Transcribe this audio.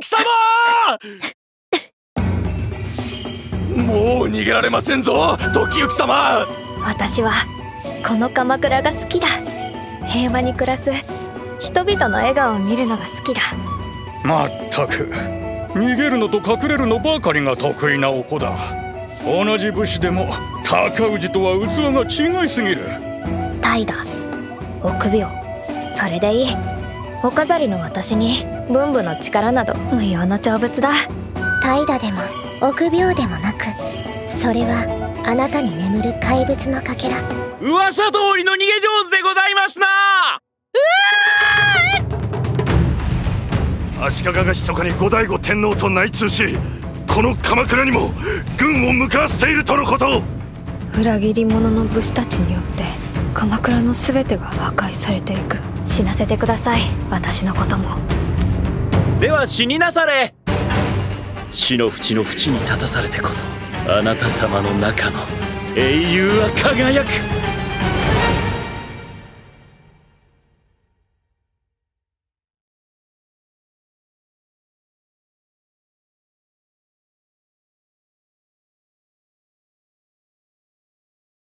様もう逃げられませんぞ時行様私はこの鎌倉が好きだ。平和に暮らす人々の笑顔を見るのが好きだ。まったく逃げるのと隠れるのばかりが得意なお子だ。同じ武士でも高氏とは器が違いすぎる。怠惰臆病。それでいいお飾りの私に文武の力など無用の長物だ。怠惰でも臆病でもなくそれはあなたに眠る怪物のかけら。噂通りの逃げ上手でございますな！足利が密かに後醍醐天皇と内通しこの鎌倉にも軍を向かわせているとのこと。裏切り者の武士たちによって鎌倉の全てが破壊されていく死なせてください。私のことも。では死になされ。死の淵の淵に立たされてこそあなた様の中の英雄は輝く